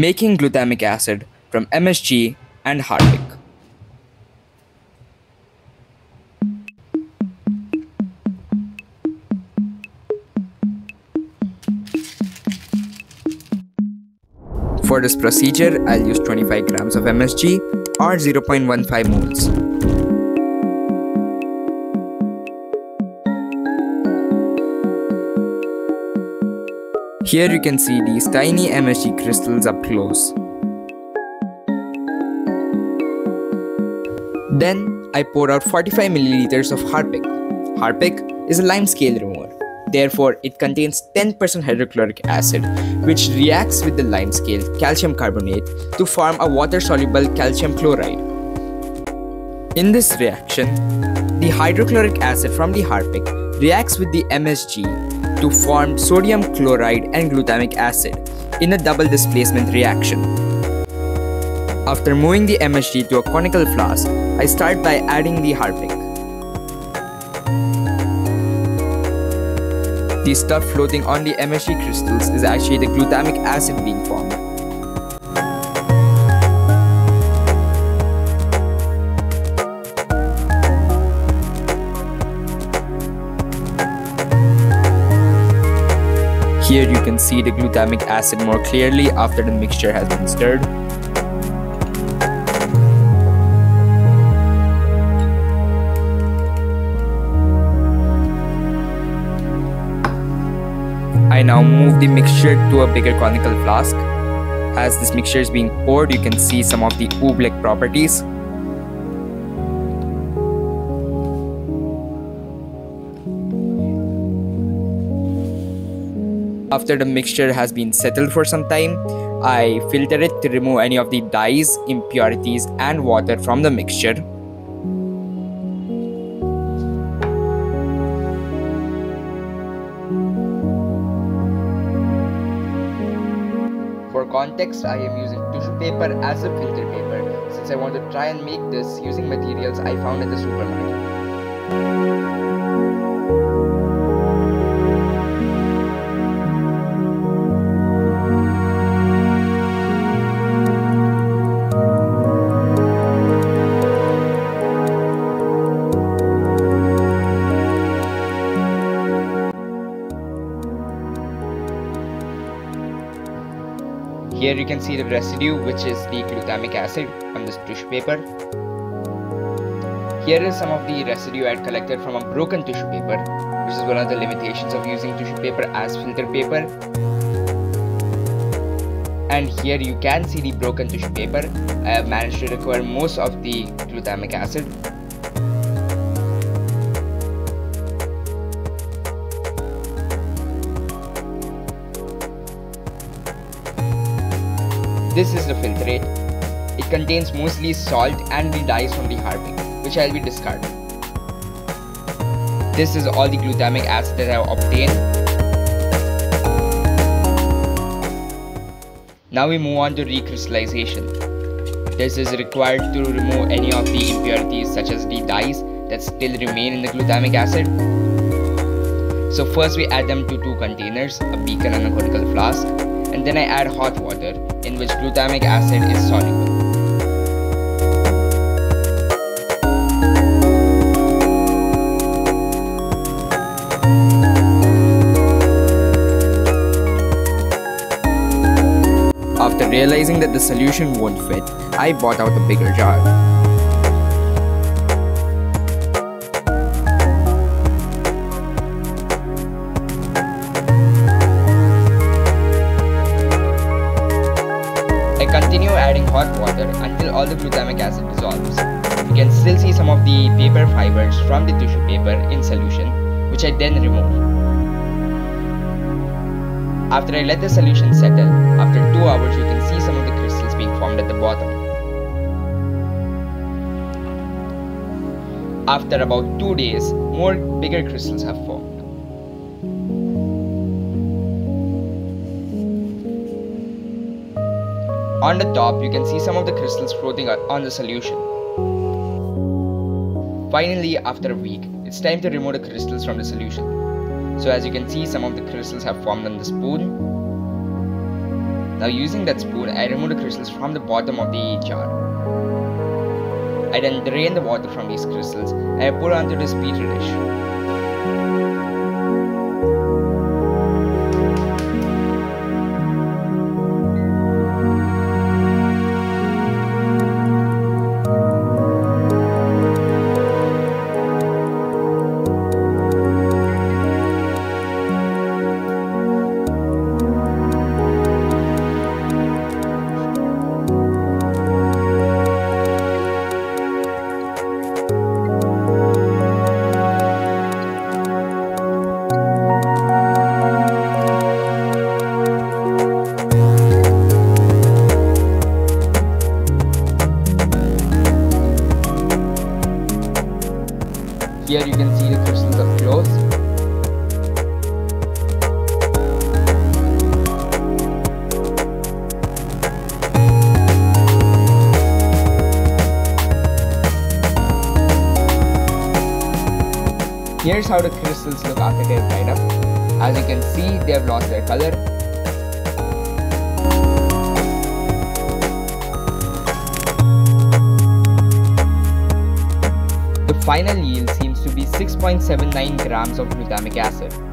making glutamic acid from MSG and Harpic. For this procedure, I'll use 25 grams of MSG or 0.15 moles. Here you can see these tiny MSG crystals up close. Then I pour out 45 milliliters of Harpic. Harpic is a lime scale remover. Therefore, it contains 10% hydrochloric acid, which reacts with the lime scale calcium carbonate to form a water soluble calcium chloride. In this reaction, the hydrochloric acid from the Harpic reacts with the MSG to form sodium chloride and glutamic acid in a double displacement reaction. After moving the MSG to a conical flask, I start by adding the Harpic. The stuff floating on the MSG crystals is actually the glutamic acid being formed. Here you can see the glutamic acid more clearly after the mixture has been stirred. I now move the mixture to a bigger conical flask. As this mixture is being poured, you can see some of the oobleck properties. After the mixture has been settled for some time, I filter it to remove any of the dyes, impurities and water from the mixture. For context, I am using tissue paper as a filter paper since I want to try and make this using materials I found at the supermarket. Here you can see the residue which is the glutamic acid on this tissue paper. Here is some of the residue I had collected from a broken tissue paper which is one of the limitations of using tissue paper as filter paper. And here you can see the broken tissue paper. I have managed to recover most of the glutamic acid. This is the filtrate. It contains mostly salt and the dyes from the harpic, which I'll be discarding. This is all the glutamic acid that I have obtained. Now we move on to recrystallization. This is required to remove any of the impurities such as the dyes that still remain in the glutamic acid. So first we add them to two containers, a beaker and a conical flask, and then I add hot water in which glutamic acid is soluble. After realizing that the solution won't fit, I bought out a bigger jar. Hot water until all the glutamic acid dissolves. You can still see some of the paper fibers from the tissue paper in solution, which I then remove. After I let the solution settle, after 2 hours you can see some of the crystals being formed at the bottom. After about 2 days, more bigger crystals have formed. On the top, you can see some of the crystals floating on the solution. Finally, after a week, it's time to remove the crystals from the solution. So as you can see, some of the crystals have formed on the spoon. Now using that spoon, I remove the crystals from the bottom of the jar. I then drain the water from these crystals and I pour onto this petri dish. Here you can see the crystals up close. Here's how the crystals look after they've dried up. As you can see, they have lost their color. The final yield seems to be 6.79 grams of glutamic acid.